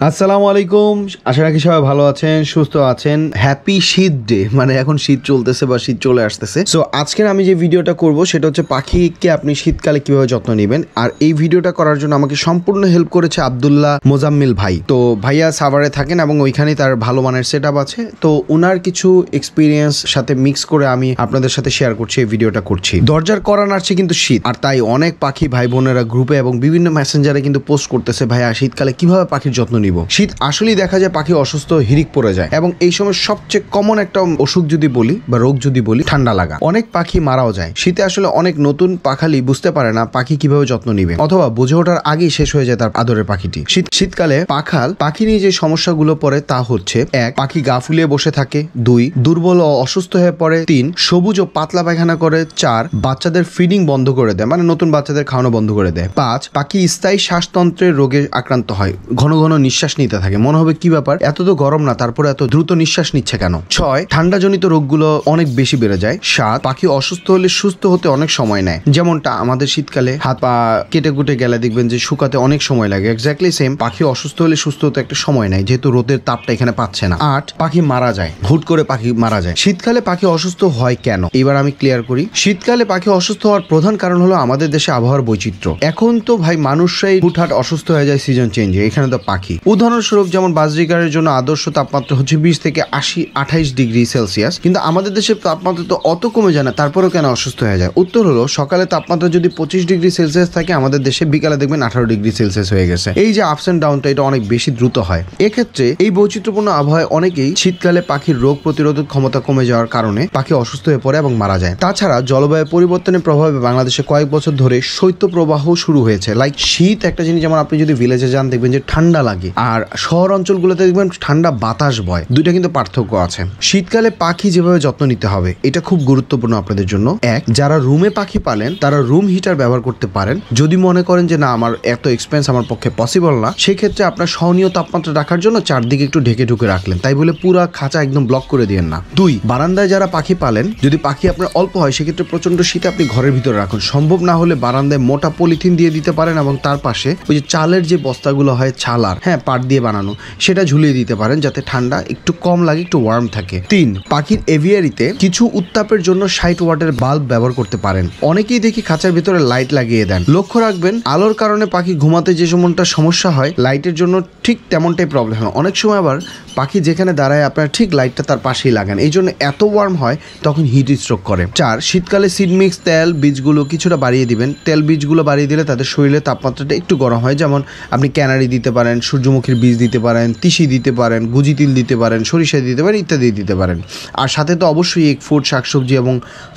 আসসালামু আলাইকুম। আশা রাখি সবাই ভালো আছেন, সুস্থ আছেন। হ্যাপি শীত ডে মানে এখন শীত চলতেছে বা শীত চলে আসতেছে। সো আজকের আমি যে ভিডিওটা করব, সেটা হচ্ছে পাখিকে আপনি শীতকালে কীভাবে যত্ন নেবেন। আর এই ভিডিওটা করার জন্য আমাকে সম্পূর্ণ হেল্প করেছে আবদুল্লাহ মোজাম্মিল ভাই। তো ভাইয়া সাভারে থাকেন এবং ওইখানেই তার ভালো মানের সেট আছে। তো ওনার কিছু এক্সপিরিয়েন্স সাথে মিক্স করে আমি আপনাদের সাথে শেয়ার করছি, এই ভিডিওটা করছি। দরজার করা নাড়ছে কিন্তু শীত। আর তাই অনেক পাখি ভাই বোনেরা গ্রুপে এবং বিভিন্ন মেসেঞ্জারে কিন্তু পোস্ট করতেছে, ভাইয়া, শীতকালে কীভাবে পাখির যত্ন নিব। শীত আসলেই দেখা যায় পাখি অসুস্থ, হিরিক পড়ে যায়। এবং এই সময় সবচেয়ে কমন একটা অসুখ যদি বলি বা রোগ যদি বলি, ঠান্ডা লাগা। অনেক পাখি মারাও যায়। শীতে আসলে অনেক নতুন পাখালি বুঝতে পারে না পাখি কীভাবে যত্ন নিবে। অথবা বুঝে ওঠার আগেই শেষ হয়ে যায় তার আদরের পাখিটি। শীত, শীতকালে পাখাল, পাখি নিয়ে যে সমস্যাগুলো পড়ে তা হচ্ছে, এক, পাখি গা ফুলিয়ে বসে থাকে। দুই, দুর্বল ও অসুস্থ হয়ে পড়ে। তিন, সবুজ ও পাতলা পায়খানা করে। চার, বাচ্চাদের ফিডিং বন্ধ করে দেয় মানে নতুন বাচ্চাদের খাওয়ানো বন্ধ করে দেয়। পাঁচ, পাখি স্থায়ী শ্বাসতন্ত্রের রোগে আক্রান্ত হয়। ঘন ঘন নিঃশ্বাস নিতে থাকে। মনে হবে কি ব্যাপার? এত তো গরম না, তারপরে এত দ্রুত নিঃশ্বাস নিচ্ছে কেন? ছয়, ঠান্ডাজনিত রোগগুলো অনেক বেশি বেড়ে যায়। সাত, পাখি অসুস্থ হলে সুস্থ হতে অনেক সময় নেয়। যেমনটা আমাদের শীতকালে হাত পা কেটে কুটে গেলে দেখবেন যে শুকাতে অনেক সময় লাগে। এক্স্যাক্টলি সেম পাখি অসুস্থ হলে সুস্থ হতে একটা সময় নেয়, যেহেতু রোদের তাপটা এখানে পাচ্ছে না। আট, পাখি মারা যায়। হুট করে পাখি মারা যায়। শীতকালে পাখি অসুস্থ হয় কেন? এবার আমি ক্লিয়ার করি। শীতকালে পাখি অসুস্থ হওয়ার প্রধান কারণ হলো আমাদের দেশে আবহাওয়ার বৈচিত্র্য। এখন তো ভাই মানুষরাই হুটহাট অসুস্থ হয়ে যায় সিজন চেঞ্জে এখানে তো পাখি। উদাহরণস্বরূপ যেমন বাজরিকারের জন্য আদর্শ তাপমাত্রা হচ্ছে বিশ থেকে আশি, আঠাইশ ডিগ্রি সেলসিয়াস, কিন্তু আমাদের দেশের তাপমাত্রা তো অত কমে যায় না, তারপরেও কেন অসুস্থ হয়ে যায়? উত্তর হলো, সকালে তাপমাত্রা যদি পঁচিশ ডিগ্রি সেলসিয়াস থাকে, আমাদের দেশে বিকালে দেখবেন আঠারো ডিগ্রি সেলসিয়াস হয়ে গেছে। এই যে আপস অ্যান্ড ডাউনটা এটা অনেক বেশি দ্রুত হয়। এক্ষেত্রে এই বৈচিত্র্যপূর্ণ আবহাওয়ায় অনেকেই শীতকালে পাখির রোগ প্রতিরোধক ক্ষমতা কমে যাওয়ার কারণে পাখি অসুস্থ হয়ে পড়ে এবং মারা যায়। তাছাড়া জলবায়ু পরিবর্তনের প্রভাবে বাংলাদেশে কয়েক বছর ধরে শৈত্য প্রবাহ শুরু হয়েছে। লাইক শীত একটা জিনিস, যেমন আপনি যদি ভিলেজে যান, দেখবেন যে ঠান্ডা লাগে। আর শহর অঞ্চলগুলোতে দেখবেন ঠান্ডা বাতাস বয়। দুইটা কিন্তু পার্থক্য আছে। শীতকালে পাখি যেভাবে যত্ন নিতে হবে, এটা খুব গুরুত্বপূর্ণ আপনাদের জন্য। এক, যারা রুমে পাখি পালেন, তারা রুম হিটার ব্যবহার করতে পারেন। যদি মনে করেন যে, না, আমার এত এক্সপেন্স আমার পক্ষে পসিবল না, সেক্ষেত্রে আপনার সহনীয় তাপমাত্রা রাখার জন্য চারদিকে একটু ঢেকে ঢুকে রাখলেন। তাই বলে পুরো খাঁচা একদম ব্লক করে দিয়েন না। দুই, বারান্দায় যারা পাখি পালেন, যদি পাখি আপনার অল্প হয়, সেক্ষেত্রে প্রচণ্ড শীতে আপনি ঘরের ভিতরে রাখুন। সম্ভব না হলে বারান্দায় মোটা পলিথিন দিয়ে দিতে পারেন এবং তার পাশে ওই যে চালের যে বস্তাগুলো হয়, ছালার হ্যাঁ পাট দিয়ে বানানো, সেটা ঝুলিয়ে দিতে পারেন যাতে ঠান্ডা একটু কম লাগে, একটু ওয়ার্ম থাকে। তিন, পাখির এভিয়ারিতে কিছু উত্তাপের জন্য ষাট ওয়াটের বাল্ব ব্যবহার করতে পারেন। অনেকেই দেখি খাঁচার ভিতরে লাইট লাগিয়ে দেন। লক্ষ্য রাখবেন, আলোর কারণে পাখি ঘুমাতে যে যেমনটা সমস্যা হয় লাইটের জন্য ঠিক তেমনটাই প্রবলেম হয়। অনেক সময় আবার পাখি যেখানে দাঁড়ায়, আপনার ঠিক লাইটটা তার পাশেই লাগান। এই জন্য এত ওয়ার্ম হয়, তখন হিট স্ট্রোক করে। চার, শীতকালে সিড মিক্স তেল, বীজগুলো কিছুটা বাড়িয়ে দিবেন। তেল বীজগুলো বাড়িয়ে দিলে তাদের শরীরে তাপমাত্রাটা একটু গরম হয়। যেমন আপনি ক্যানারি দিতে পারেন, সূর্যমুখীর বীজ দিতে পারেন, তিসি দিতে পারেন, গুজি তিল দিতে পারেন, সরিষা দিতে পারেন, ইত্যাদি দিতে পারেন। আর সাথে তো অবশ্যই এক ফুড শাকসবজি এবং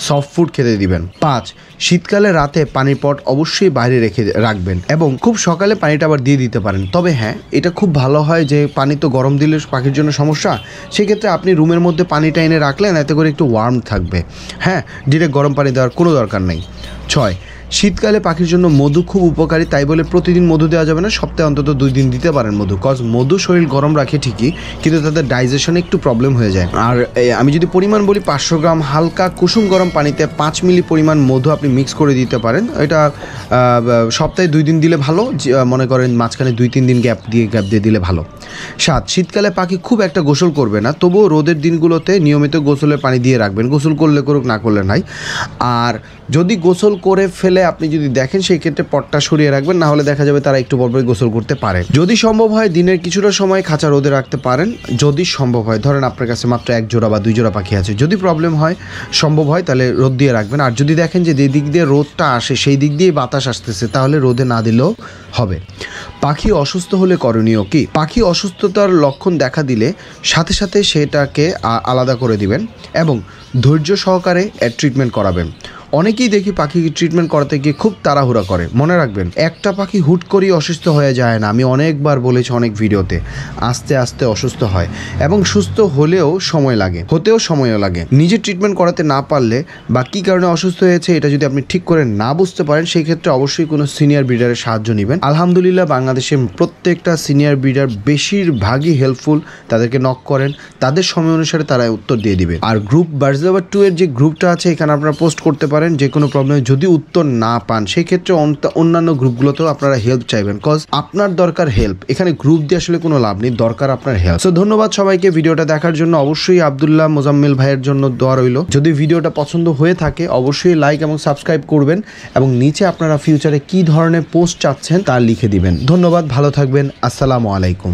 সফট ফুড খেতে দিবেন। পাঁচ, শীতকালে রাতে পানির পট অবশ্যই বাইরে রেখে রাখবেন এবং খুব সকালে পানিটা আবার দিয়ে দিতে পারেন। তবে হ্যাঁ এটা খুব ভালো হয় যে পানি তো গরম দিলে পাখির জন্য সমস্যা, সেক্ষেত্রে আপনি রুমের মধ্যে পানিটা এনে রাখলেন, এতে করে একটু ওয়ার্ম থাকবে। হ্যাঁ ডিরেক্ট গরম পানি দেওয়ার কোনো দরকার নেই। ছয় শীতকালে পাখির জন্য মধু খুব উপকারী, তাই বলে প্রতিদিন মধু দেওয়া যাবে না, সপ্তাহে অন্তত দুই দিন দিতে পারেন মধু। কজ মধু শরীর গরম রাখে ঠিকই, কিন্তু তাদের ডাইজেশনে একটু প্রবলেম হয়ে যায়। আর আমি যদি পরিমাণ বলি পাঁচশো গ্রাম হালকা কুসুম গরম পানিতে পাঁচ মিলি পরিমাণ মধু আপনি মিক্স করে দিতে পারেন। এটা সপ্তাহে দুই দিন দিলে ভালো মনে করেন মাঝখানে দুই তিন দিন গ্যাপ দিয়ে গ্যাপ দিয়ে দিলে ভালো। সাত, শীতকালে পাখি খুব একটা গোসল করবে না, তবুও রোদের দিনগুলোতে নিয়মিত গোসলের পানি দিয়ে রাখবেন। গোসল করলে করুক, না করলে নাই। আর যদি গোসল করে ফেলে আপনি যদি দেখেন, সেই ক্ষেত্রে পটটা সরিয়ে রাখবেন, না হলে দেখা যাবে তারা একটু পর গোসল করতে পারে। যদি সম্ভব হয় দিনের কিছুটা সময় খাঁচা রোদে রাখতে পারেন, যদি সম্ভব হয়। ধরেন আপনার কাছে মাত্র এক জোড়া বা দুই জোড়া পাখি আছে। যদি প্রবলেম হয়, সম্ভব হয়, তাহলে রোদ দিয়ে রাখবেন। আর যদি দেখেন যে যে দিক দিয়ে রোদটা আসে, সেই দিক দিয়ে বাতাস আসতেছে, তাহলে রোদে না দিলেও হবে। পাখি অসুস্থ হলে করণীয় কি? পাখি অসুস্থতার লক্ষণ দেখা দিলে সাথে সাথে সেটাকে আলাদা করে দিবেন এবং ধৈর্য সহকারে ট্রিটমেন্ট করাবেন। অনেকেই দেখি পাখিকে ট্রিটমেন্ট করাতে গিয়ে খুব তাড়াহুড়া করে। মনে রাখবেন, একটা পাখি হুট করেই অসুস্থ হয়ে যায় না। আমি অনেকবার বলেছি অনেক ভিডিওতে, আস্তে আস্তে অসুস্থ হয় এবং সুস্থ হলেও সময় লাগে, হতেও সময়ও লাগে। নিজে ট্রিটমেন্ট করাতে না পারলে বা কী কারণে অসুস্থ হয়েছে এটা যদি আপনি ঠিক করে না বুঝতে পারেন, সেই ক্ষেত্রে অবশ্যই কোনো সিনিয়র ব্রিডারের সাহায্য নেবেন। আলহামদুলিল্লাহ বাংলাদেশের প্রত্যেকটা সিনিয়র ব্রিডার বেশিরভাগই হেল্পফুল তাদেরকে নক করেন, তাদের সময় অনুসারে তারা উত্তর দিয়ে দিবে। আর গ্রুপ বার্জাবার টু এর যে গ্রুপটা আছে, এখানে আপনারা পোস্ট করতে পারেন। পারেন, যে কোনো প্রবলেমে যদি উত্তর না পান সেক্ষেত্রে অন্ত- অন্যান্য গ্রুপগুলোতেও আপনারা হেল্প চাইবেন কজ আপনার দরকার হেল্প এখানে গ্রুপ দিয়ে আসলে কোনো লাভ নেই, দরকার আপনার হেল্প সো ধন্যবাদ সবাইকে ভিডিওটা দেখার জন্য। অবশ্যই আবদুল্লাহ মোজাম্মেল ভাইয়ের জন্য দোয়া রইল। যদি ভিডিওটা পছন্দ হয়ে থাকে, অবশ্যই লাইক এবং সাবস্ক্রাইব করবেন এবং নিচে আপনারা ফিউচারে কি ধরনের পোস্ট চাচ্ছেন তা লিখে দিবেন। ধন্যবাদ, ভালো থাকবেন। আসসালামু আলাইকুম।